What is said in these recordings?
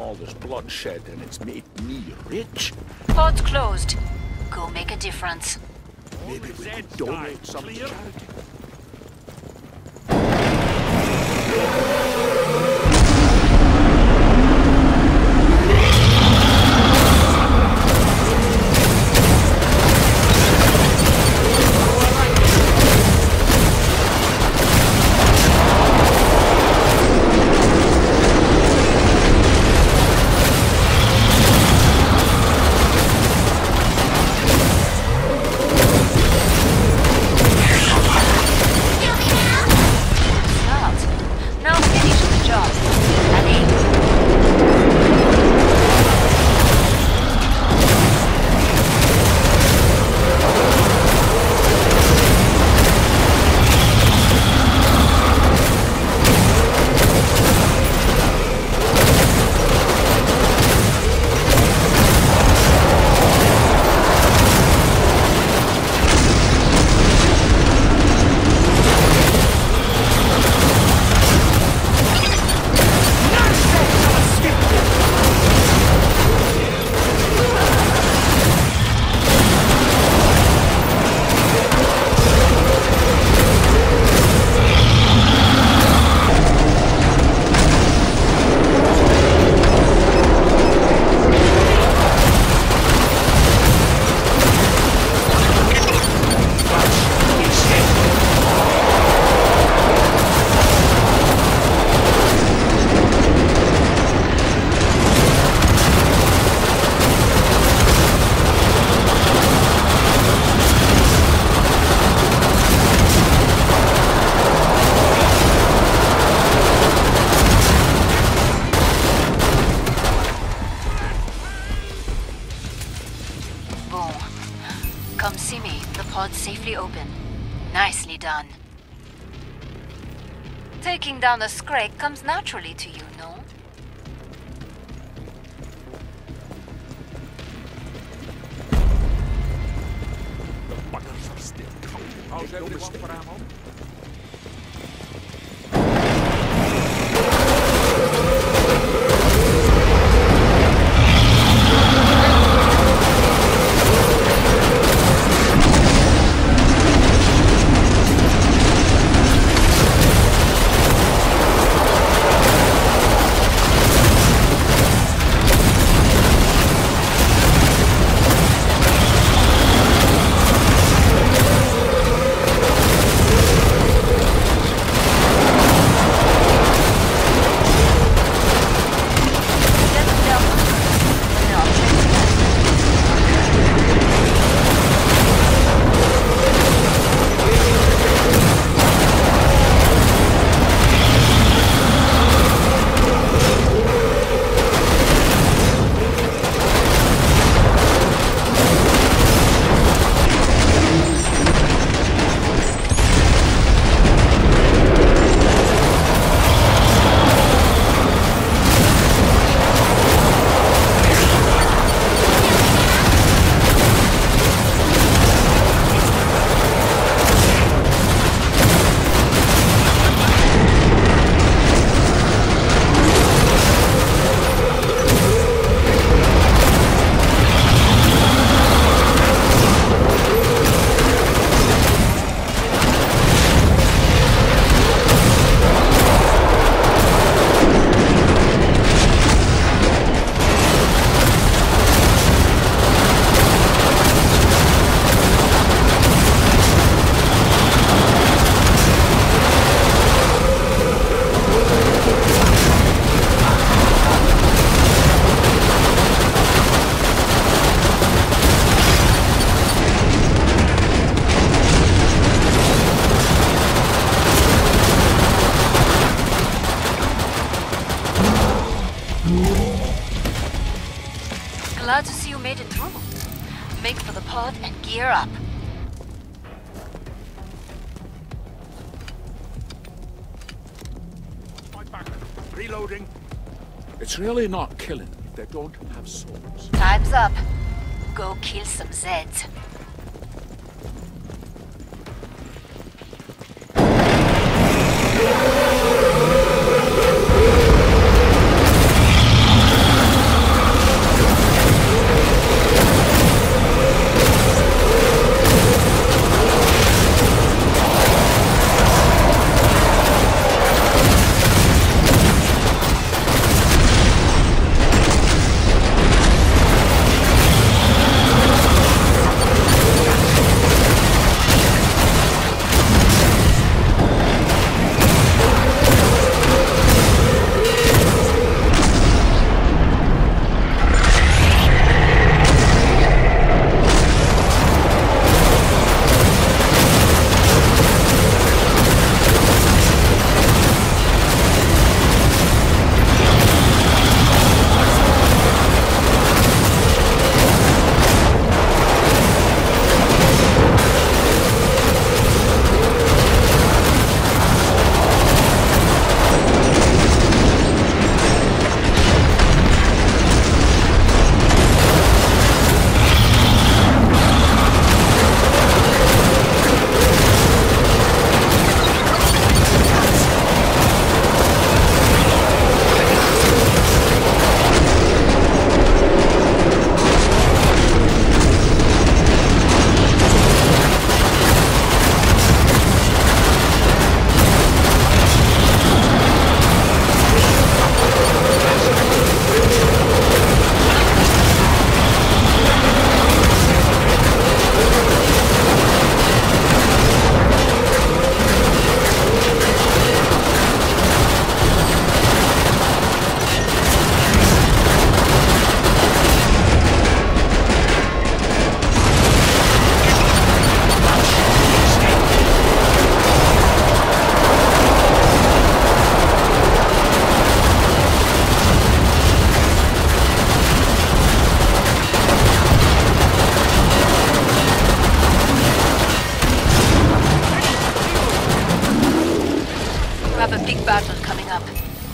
all this bloodshed and it's made me rich. Pod's closed. Go make a difference. Maybe we could donate some to charity. Me. The pod's safely open. Nicely done. Taking down a Scrake comes naturally to you, no? Buggers are still counting. How's everyone for ammo? Glad to see you made it through. Make for the pod and gear up. My back. Reloading. It's really not killing if they don't have swords. Time's up. Go kill some Zeds.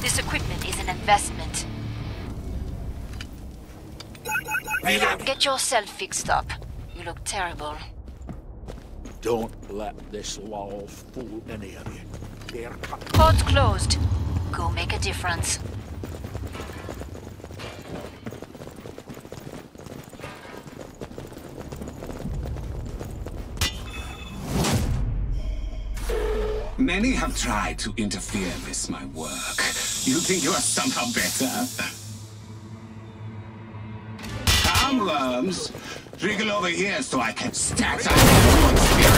This equipment is an investment. Get yourself fixed up. You look terrible. Don't let this law fool any of you. Pod's closed. Go make a difference. Many have tried to interfere with my work. You think you are somehow better? Come, worms. Wriggle over here so I can stat out